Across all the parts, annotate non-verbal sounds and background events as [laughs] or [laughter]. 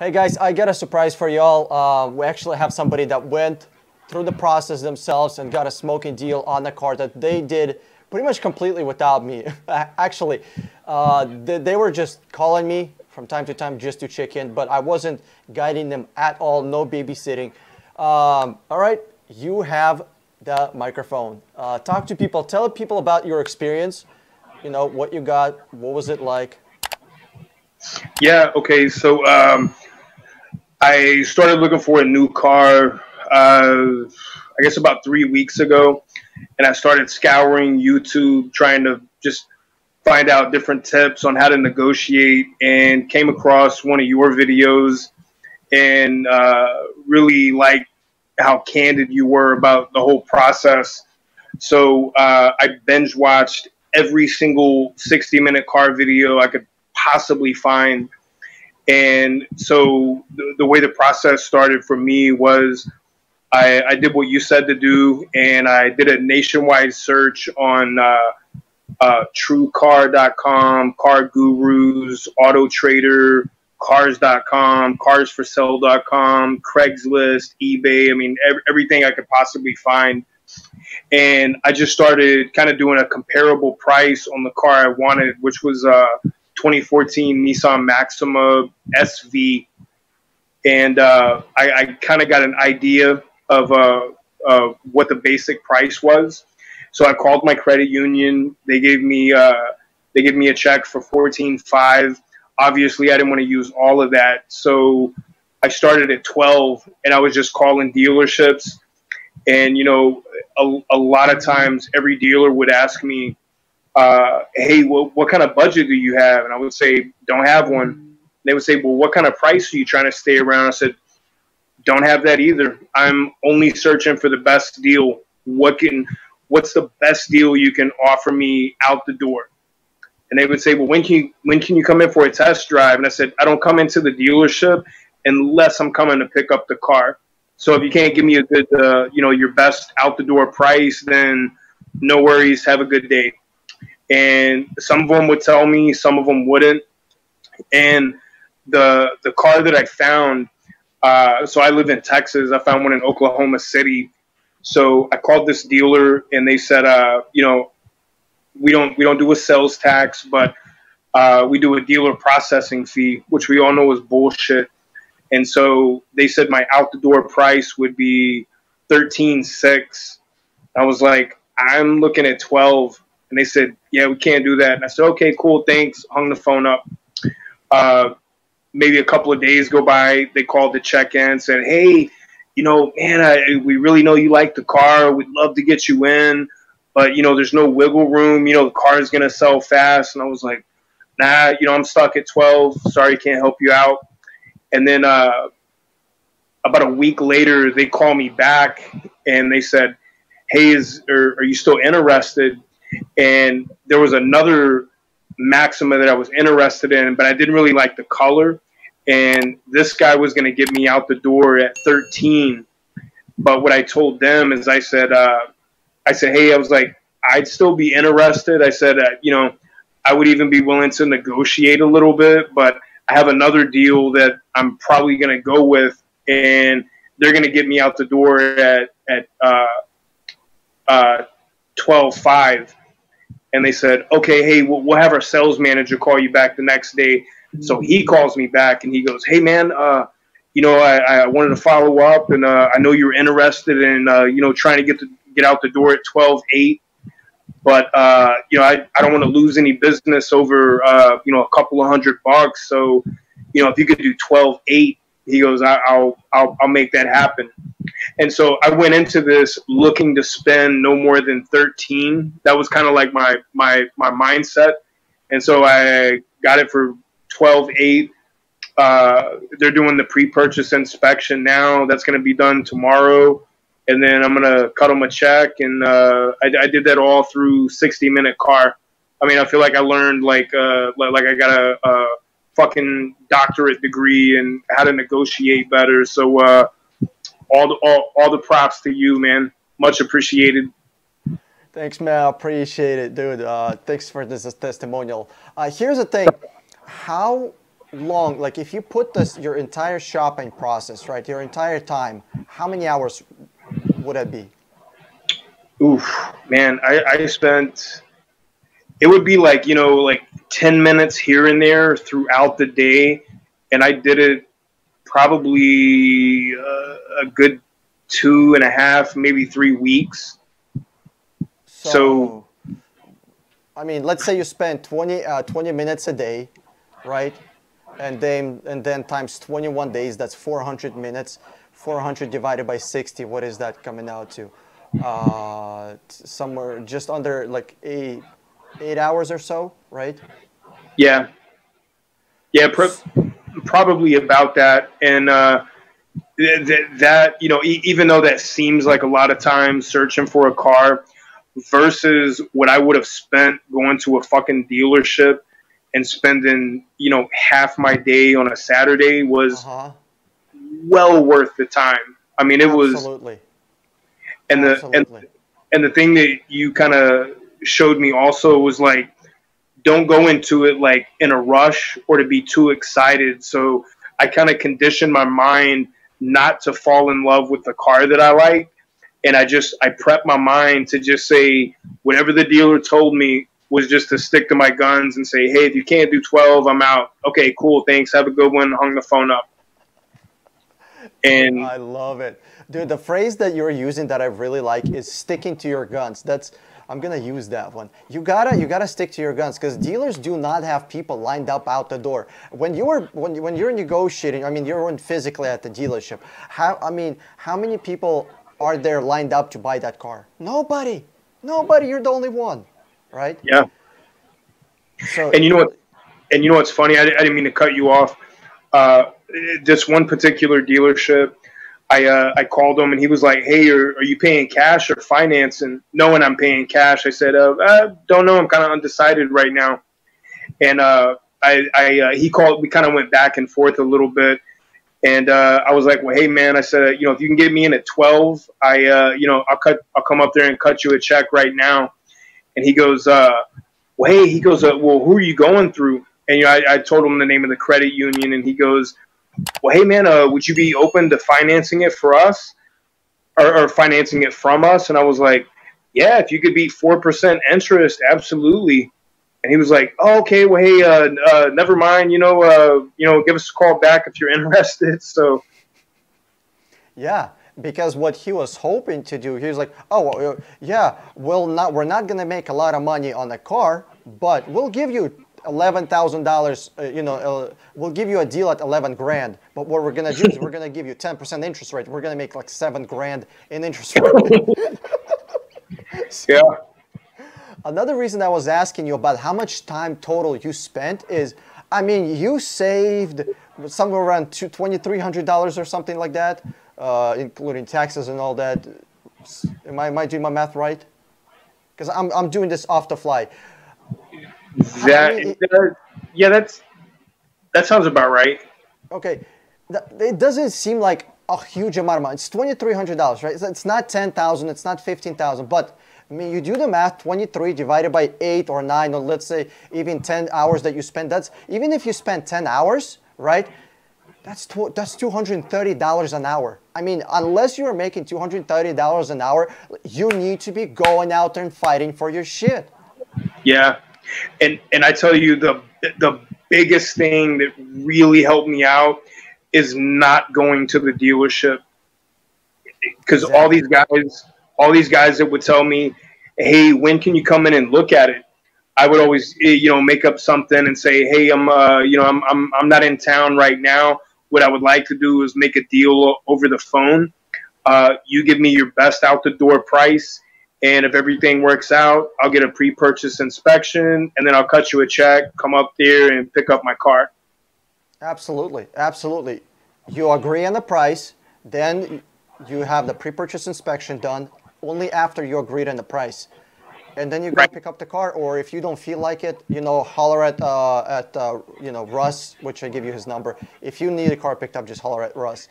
Hey guys, I got a surprise for y'all. Uh, we actually have somebody that went through the process themselves and got a smoking deal on the car that they did pretty much completely without me. [laughs] actually, uh, they, they were just calling me from time to time just to check in, but I wasn't guiding them at all, no babysitting. Um, all right, you have the microphone. Uh, talk to people, tell people about your experience, you know, what you got, what was it like? Yeah, okay, so um, I started looking for a new car, uh, I guess about three weeks ago, and I started scouring YouTube, trying to just find out different tips on how to negotiate, and came across one of your videos, and uh, really liked how candid you were about the whole process. So uh, I binge watched every single 60 minute car video I could possibly find and so the, the, way the process started for me was I, I, did what you said to do, and I did a nationwide search on uh, uh, TrueCar.com, Car Gurus, Auto Trader, Cars.com, CarsForSale.com, Craigslist, eBay. I mean, every, everything I could possibly find. And I just started kind of doing a comparable price on the car I wanted, which was uh, 2014 Nissan Maxima SV, and uh, I, I kind of got an idea of uh, what the basic price was. So I called my credit union. They gave me uh, they gave me a check for fourteen five. Obviously, I didn't want to use all of that, so I started at twelve, and I was just calling dealerships. And you know, a, a lot of times, every dealer would ask me, uh, hey, well, what kind of budget do you have? And I would say, don't have one. They would say, well, what kind of price are you trying to stay around? I said, don't have that either. I'm only searching for the best deal. What can, what's the best deal you can offer me out the door? And they would say, well, when can you, when can you come in for a test drive? And I said, I don't come into the dealership unless I'm coming to pick up the car. So if you can't give me a good, uh, you know, your best out the door price, then no worries. Have a good day and some of them would tell me, some of them wouldn't. And the the car that I found, uh, so I live in Texas. I found one in Oklahoma City. So I called this dealer, and they said, uh, you know, we don't we don't do a sales tax, but uh, we do a dealer processing fee, which we all know is bullshit. And so they said my out the door price would be thirteen six. I was like, I'm looking at twelve and they said, yeah, we can't do that. And I said, okay, cool, thanks. Hung the phone up. Uh, maybe a couple of days go by. They called to check in, said, hey, you know, man, I, we really know you like the car. We'd love to get you in, but you know, there's no wiggle room. You know, the car is gonna sell fast. And I was like, nah, you know, I'm stuck at 12. Sorry, can't help you out. And then uh, about a week later, they call me back and they said, hey, is are, are you still interested? And there was another Maxima that I was interested in, but I didn't really like the color. And this guy was going to get me out the door at 13. But what I told them is I said, uh, I said, hey, I was like, I'd still be interested. I said, uh, you know, I would even be willing to negotiate a little bit, but I have another deal that I'm probably going to go with, and they're going to get me out the door at at uh, uh, twelve five and they said, okay, hey, we'll, we'll have our sales manager call you back the next day. So he calls me back and he goes, hey, man, uh, you know, I, I wanted to follow up and uh, I know you're interested in, uh, you know, trying to get to get out the door at 12, 8. But, uh, you know, I, I don't want to lose any business over, uh, you know, a couple of hundred bucks. So, you know, if you could do 12, 8, he goes, I, will I'll, I'll make that happen. And so I went into this looking to spend no more than 13. That was kind of like my, my, my mindset. And so I got it for 12, 8. Uh, they're doing the pre-purchase inspection now. That's going to be done tomorrow. And then I'm going to cut them a check. And uh, I, I, did that all through 60 minute car. I mean, I feel like I learned like, uh, like I got a fucking doctorate degree and how to negotiate better. So uh, all the all, all the props to you, man. Much appreciated. Thanks, man. Appreciate it, dude. Uh, thanks for this testimonial. Uh, here's the thing: how long, like if you put this your entire shopping process, right, your entire time, how many hours would it be? Oof, man, I, I spent. It would be like you know, like ten minutes here and there throughout the day, and I did it probably uh, a good two and a half, maybe three weeks. So, So- I mean, let's say you spend 20, uh, 20 minutes a day, right? And then and then times 21 days, that's 400 minutes. 400 divided by 60, what is that coming out to? Uh, somewhere just under like eight, eight hours or so, right? Yeah, yeah, pro- probably about that. And uh, th- th- that you know, e- even though that seems like a lot of time searching for a car, versus what I would have spent going to a fucking dealership and spending you know half my day on a Saturday was Uh-huh. well worth the time. I mean, it was, Absolutely. and the and and the thing that you kind of showed me also was like don't go into it like in a rush or to be too excited. So i kind of conditioned my mind not to fall in love with the car that i like. And i just i prepped my mind to just say whatever the dealer told me was just to stick to my guns and say hey if you can't do 12 i'm out. Okay cool thanks. Have a good one. Hung the phone up. And I love it. Dude, the phrase that you're using that I really like is sticking to your guns. That's I'm gonna use that one. You gotta you gotta stick to your guns because dealers do not have people lined up out the door. When you're when, you- when you're negotiating, I mean you're in physically at the dealership. How I mean, how many people are there lined up to buy that car? Nobody. Nobody. You're the only one. Right? yeah So And you know what? And you know what's funny? I, I didn't mean to cut you off. Uh, this one particular dealership, I uh, I called him and he was like, "Hey, are, are you paying cash or finance?" And knowing I'm paying cash, I said, uh, "I don't know. I'm kind of undecided right now." And uh, I, I uh, he called. We kind of went back and forth a little bit. And uh, I was like, "Well, hey, man," I said, "You know, if you can get me in at 12, I, uh, you know, I'll cut. I'll come up there and cut you a check right now." And he goes, well, hey, he goes, well, who are you going through? And you know, I, I told him the name of the credit union, and he goes, well, hey, man, uh, would you be open to financing it for us, or, or financing it from us? And I was like, yeah, if you could beat four percent interest, absolutely. And he was like, oh, okay, well, hey, uh, uh, never mind, you know, uh, you know, give us a call back if you're [laughs] interested. So Yeah, because what he was hoping to do, he was like, "Oh, uh, yeah, we'll not, we're not gonna make a lot of money on the car, but we'll give you eleven thousand dollars. Uh, you know, uh, we'll give you a deal at eleven grand. But what we're gonna do is we're [laughs] gonna give you ten percent interest rate. We're gonna make like seven grand in interest rate." [laughs] yeah, [laughs] Another reason I was asking you about how much time total you spent is, I mean, you saved somewhere around two- $2,300 or something like that, uh, including taxes and all that. Am I, am I doing my math right? Because I'm, I'm doing this off the fly. That, many- that- yeah, that's that sounds about right. Okay, it doesn't seem like a huge amount of money. It's twenty three hundred dollars, right? It's- It's not ten thousand. It's not fifteen thousand. But I mean, you do the math: twenty three divided by eight or nine, or let's say even ten hours that you spend. That's even if you spend ten hours, right? That's tw- that's two hundred thirty dollars an hour. I mean, unless you're making two hundred thirty dollars an hour, you need to be going out there and fighting for your shit. Yeah, and and I tell you the the biggest thing that really helped me out is not going to the dealership because all these guys, all these guys that would tell me, "Hey, when can you come in and look at it?" I would always, eh, you know, make up something and say, "Hey, I'm, uh, you know, I'm, I'm, I'm not in town right now. What I would like to do is make a deal over the phone. Uh, you give me your best out the door price." And if everything works out, I'll get a pre purchase inspection and then I'll cut you a check, come up there and pick up my car. Absolutely, absolutely. You agree on the price, then you have the pre-purchase inspection done only after you agreed on the price, and then you go Right. pick up the car. Or if you don't feel like it, you know, holler at uh, at uh, you know Russ, which I give you his number. If you need a car picked up, just holler at Russ.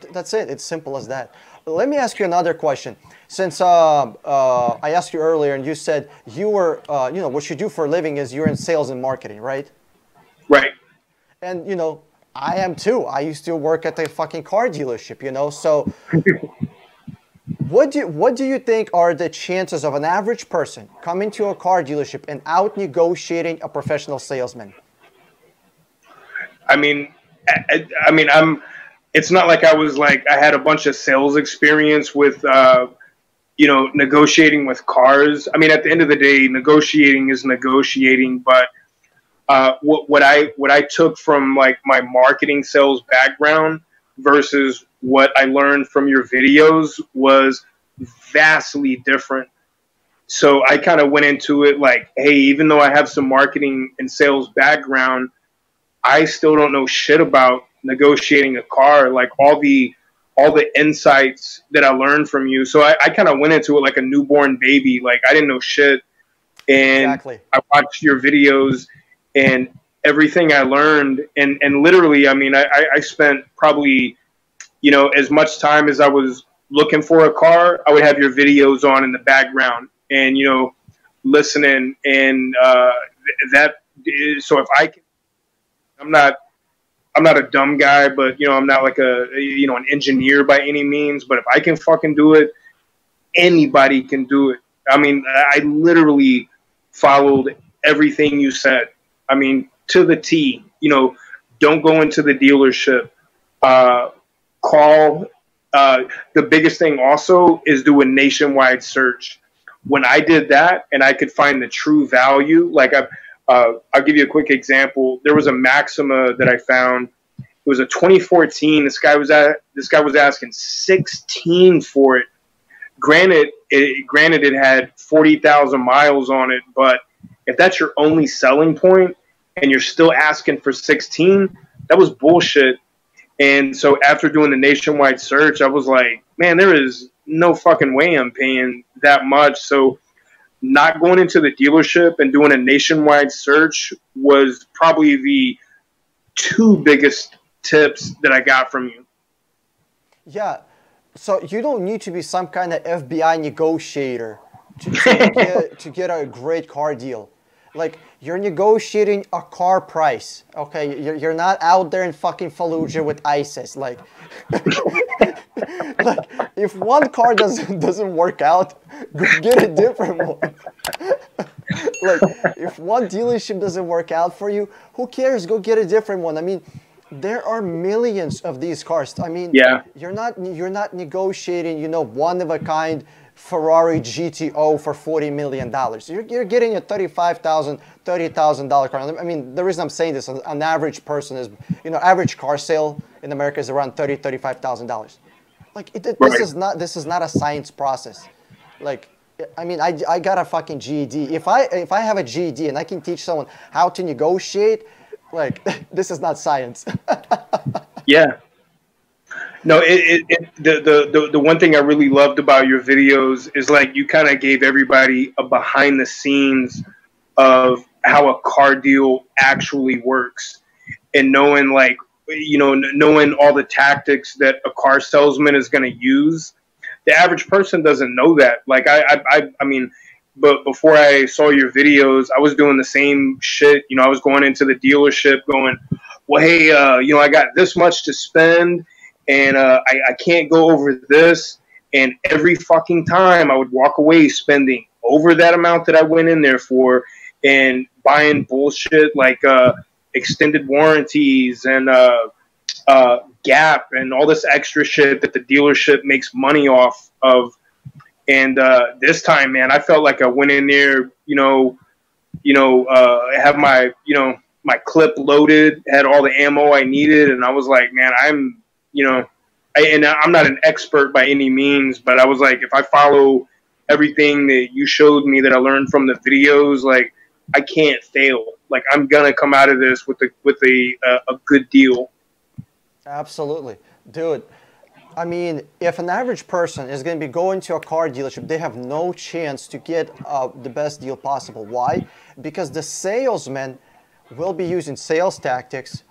Th- That's it. It's simple as that. Let me ask you another question. Since uh, uh, I asked you earlier, and you said you were, uh, you know, what you do for a living is you're in sales and marketing, right? Right. and you know, I am too. I used to work at a fucking car dealership, you know. So, [laughs] what do you, what do you think are the chances of an average person coming to a car dealership and out negotiating a professional salesman? I mean, I, I mean, I'm. It's not like I was like I had a bunch of sales experience with, uh, you know, negotiating with cars. I mean, at the end of the day, negotiating is negotiating. But uh, what what I what I took from like my marketing sales background versus what I learned from your videos was vastly different. So I kind of went into it like, hey, even though I have some marketing and sales background, I still don't know shit about negotiating a car. Like all the all the insights that I learned from you. So I, I kind of went into it like a newborn baby. Like I didn't know shit. And exactly. I watched your videos and everything I learned and, and literally, I mean, I, I spent probably, you know, as much time as I was looking for a car, I would have your videos on in the background and, you know, listening and, uh, that, so if I can I'm not I'm not a dumb guy, but you know, I'm not like a you know an engineer by any means. But if I can fucking do it, anybody can do it. I mean, I literally followed everything you said. I mean, to the T. You know, don't go into the dealership. Uh, call. Uh, the biggest thing also is do a nationwide search. When I did that and I could find the true value, like I've uh, I'll give you a quick example. There was a Maxima that I found. It was a 2014. This guy was at this guy was asking 16 for it. Granted, it, granted it had 40,000 miles on it, but if that's your only selling point and you're still asking for 16, that was bullshit. And so after doing the nationwide search, I was like, man, there is no fucking way I'm paying that much. So not going into the dealership and doing a nationwide search was probably the two biggest tips that I got from you. Yeah. So you don't need to be some kind of FBI negotiator to, to, get, to get a great car deal. Like you're negotiating a car price. Okay, you're, you're not out there in fucking Fallujah with ISIS. Like, [laughs] like if one car doesn't doesn't work out, go get a different one. [laughs] like if one dealership doesn't work out for you, who cares? Go get a different one. I mean, there are millions of these cars. I mean, yeah. you're not you're not negotiating, you know, one of a kind Ferrari GTO for $40 million. You're, you're getting a $35,000, $30,000 car. I mean, the reason I'm saying this, an average person is, you know, average car sale in America is around $30,000, $35,000. Like, it, right. this, is not, this is not a science process. Like, I mean, I, I got a fucking GED. If I, if I have a GED and I can teach someone how to negotiate, like, [laughs] this is not science. [laughs] yeah. No, it, it, it, the, the, the, one thing I really loved about your videos is like you kind of gave everybody a behind the scenes of how a car deal actually works and knowing like you know knowing all the tactics that a car salesman is going to use. The average person doesn't know that. Like I, I i mean but before i saw your videos i was doing the same shit. You know i was going into the dealership going well hey uh, you know i got this much to spend and uh, I, I can't go over this. And every fucking time I would walk away spending over that amount that I went in there for and buying bullshit like uh, extended warranties and uh, uh, Gap and all this extra shit that the dealership makes money off of. And uh, this time, man, I felt like I went in there, you know, you know, uh, have my, you know, my clip loaded, had all the ammo I needed, and I was like, man, I'm you know, I, and I'm not an expert by any means, but I was like, if I follow everything that you showed me that I learned from the videos, like I can't fail. Like I'm gonna come out of this with a with a a, good deal. Absolutely, dude. I mean, if an average person is going to be going to a car dealership, they have no chance to get uh, the best deal possible. Why? Because the salesman will be using sales tactics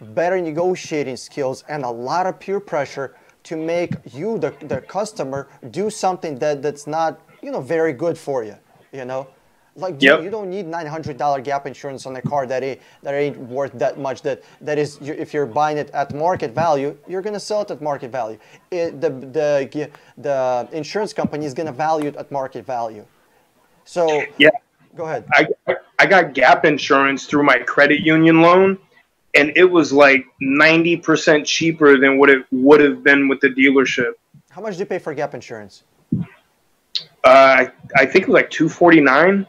better negotiating skills, and a lot of peer pressure to make you, the, the customer, do something that, that's not, you know, very good for you, you know? Like Yep. you don't need nine hundred dollar gap insurance on a car that ain't that ain't worth that much. That that is you- if you're buying it at market value, you're gonna sell it at market value. It, the the the insurance company is gonna value it at market value. So Yeah. go ahead. I I got gap insurance through my credit union loan, and it was like ninety percent cheaper than what it would have been with the dealership. How much do you pay for gap insurance? Uh, I, I think it was like two forty nine.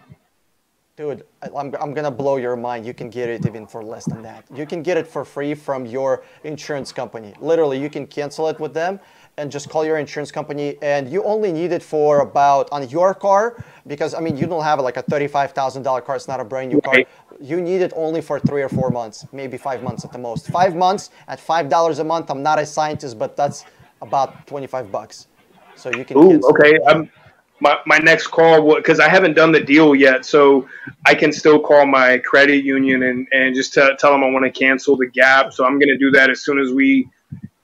Dude, I'm, I'm gonna blow your mind. You can get it even for less than that. You can get it for free from your insurance company. Literally, you can cancel it with them and just call your insurance company. And you only need it for about on your car because I mean you don't have like a thirty-five thousand dollar car. It's not a brand new car. You need it only for three or four months, maybe five months at the most. Five months at five dollars a month. I'm not a scientist, but that's about twenty-five bucks. So you can. Ooh, okay. I'm, my, my next call because I haven't done the deal yet, so I can still call my credit union and, and just tell tell them I want to cancel the gap. So I'm gonna do that as soon as we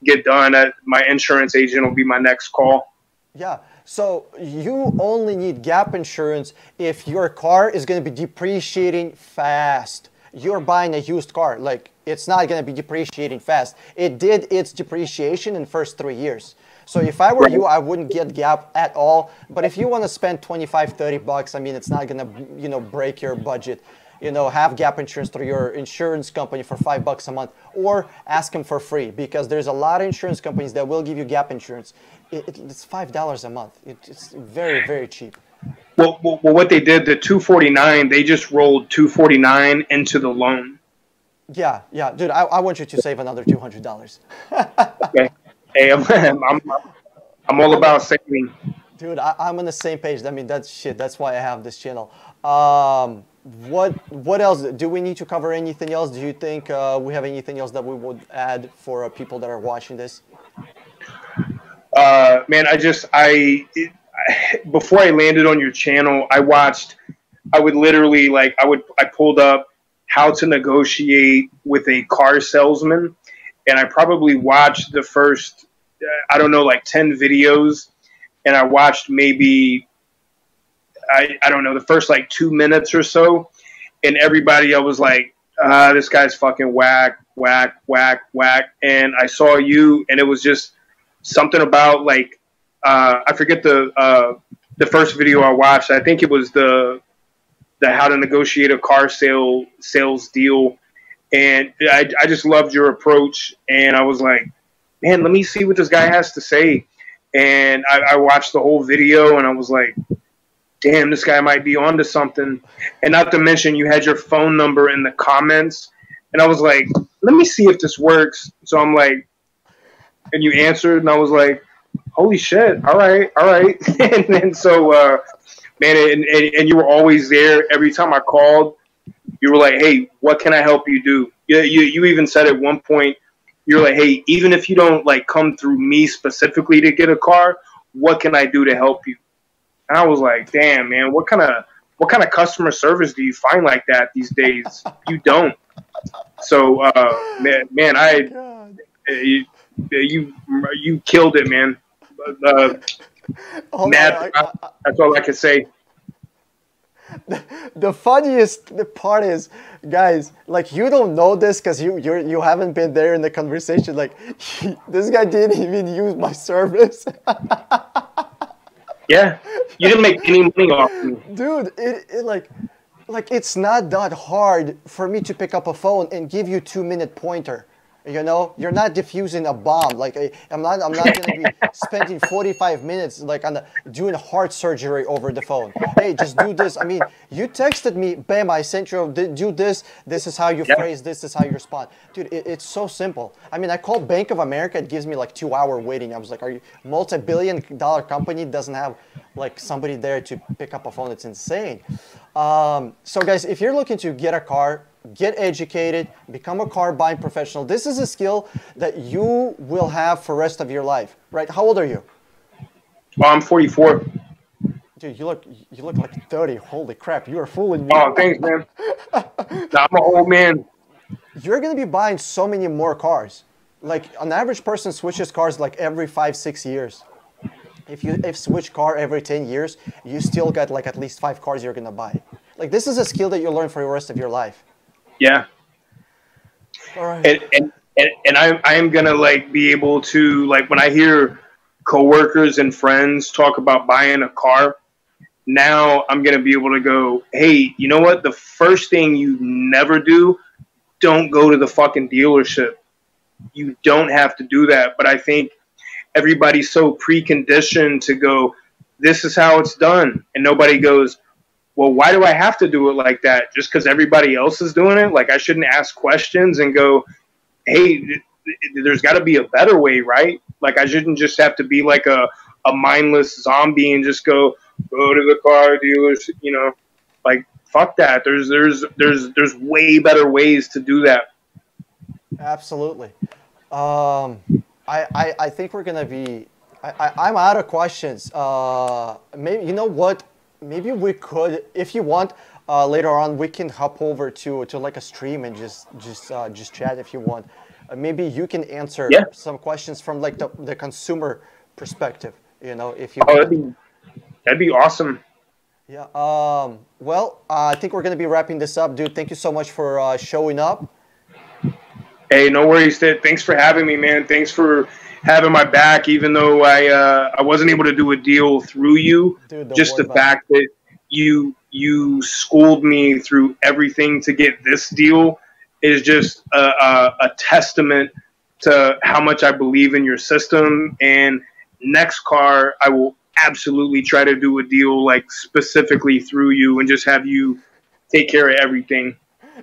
get done. Uh, my insurance agent will be my next call. Yeah. So you only need gap insurance if your car is going to be depreciating fast. You're buying a used car, like it's not going to be depreciating fast. It did its depreciation in first 3 years. So if I were you, I wouldn't get gap at all, but if you want to spend 25 30 bucks, I mean it's not going to, you know, break your budget. You know, have gap insurance through your insurance company for 5 bucks a month or ask them for free because there's a lot of insurance companies that will give you gap insurance it, it- it's five dollars a month. It, it's very very cheap. Well, well, well, what they did, the 249, they just rolled 249 into the loan. Yeah, yeah, dude. I, I want you to save another two hundred dollars, [laughs] Okay. Hey, I'm, I'm, I'm all about saving. dude. I, I'm on the same page. I mean, that's shit. That's why I have this channel. Um, what what else? Do we need to cover anything else? Do you think uh, we have anything else that we would add for uh, people that are watching this? Uh, man, I just I, it, I before I landed on your channel, I watched. I would literally like I would I pulled up how to negotiate with a car salesman, and I probably watched the first uh, I don't know like ten videos, and I watched maybe I I don't know the first like two minutes or so, and everybody I was like, ah, this guy's fucking whack, whack, whack, whack, and I saw you, and it was just something about like uh, I forget the uh, the first video I watched. I think it was the the how to negotiate a car sale sales deal, and I, I just loved your approach. And I was like, man, let me see what this guy has to say. And I, I watched the whole video, and I was like, damn, this guy might be onto something. And not to mention, you had your phone number in the comments, and I was like, let me see if this works. So I'm like, and you answered, and I was like, "Holy shit! All right, all right." [laughs] and then so, uh, man, and, and, and you were always there every time I called. You were like, "Hey, what can I help you do?" You, you, you even said at one point, you're like, "Hey, even if you don't like come through me specifically to get a car, what can I do to help you?" And I was like, "Damn, man, what kind of what kind of customer service do you find like that these days? you don't." So, uh, man, man, I uh, you, uh, you you killed it, man. Uh, Hold mad. on, I- I- that's all I can say. [laughs] the funniest part is guys like you don't know this because you you you haven't been there in the conversation like [laughs] this guy didn't even use my service [laughs] Yeah, you didn't make any money off me. dude it, it like like it's not that hard for me to pick up a phone and give you two minute pointer you know you're not diffusing a bomb. Like I, i'm not i'm not gonna be [laughs] spending 45 minutes like on the, doing heart surgery over the phone. Hey just do this. I mean you texted me bam i sent you do this. This is how you Yeah. phrase this is how you respond. Dude it, it's so simple. I mean i called bank of america it gives me like two hour waiting. I was like are you multi-billion dollar company doesn't have like somebody there to pick up a phone? It's insane. Um, so guys if you're looking to get a car get educated become a car buying professional this is a skill that you will have for rest of your life right how old are you Oh, I'm 44. dude you look you look like 30 holy crap you are fooling me Oh, thanks, man. [laughs] Nah, I'm an old man. you're going to be buying so many more cars. Like an average person switches cars like every five, six years. If you if switch car every 10 years, you still got like at least five cars you're going to buy. like this is a skill that you learn for the rest of your life. Yeah. All right. And and and, and I I am gonna like be able to like when I hear coworkers and friends talk about buying a car. Now I'm gonna be able to go, hey, you know what? The first thing you never do, don't go to the fucking dealership. You don't have to do that. But I think everybody's so preconditioned to go, this is how it's done. And nobody goes, well, why do I have to do it like that? Just because everybody else is doing it? Like, I shouldn't ask questions and go, hey, there's got to be a better way, right? Like, I shouldn't just have to be like a, a mindless zombie and just go, go to the car dealers, you know, like, fuck that. There's, there's, there's, there's way better ways to do that. Absolutely. Um, I, I, I think we're gonna be. I, I, am out of questions. Uh, maybe you know what? Maybe we could, if you want, uh, later on we can hop over to to like a stream and just just uh, just chat if you want. Uh, maybe you can answer yeah. some questions from like the, the consumer perspective. You know, if you. Oh, that'd be, that'd be awesome. Yeah. Um, well, I think we're gonna be wrapping this up, dude. Thank you so much for uh, showing up. Hey, no worries. Dude. Thanks for having me, man. Thanks for having my back, even though I uh, I wasn't able to do a deal through you. Dude, just the fact that you you schooled me through everything to get this deal is just a, a, a testament to how much I believe in your system. And next car, I will absolutely try to do a deal like specifically through you and just have you take care of everything.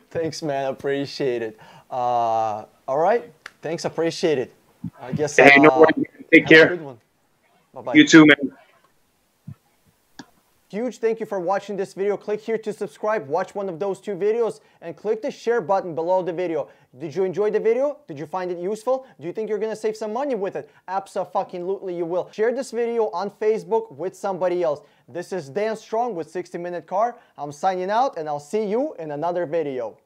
Thanks, man. Appreciate it. Uh, all right. Thanks. Appreciate it. I guess. Hey, uh, no worries. Take care. Bye bye. You too, man. Huge thank you for watching this video. Click here to subscribe, watch one of those two videos, and click the share button below the video. Did you enjoy the video? Did you find it useful? Do you think you're gonna save some money with it? Absolutely you will. Share this video on Facebook with somebody else. This is Dan Strong with 60 Minute Car. I'm signing out and I'll see you in another video.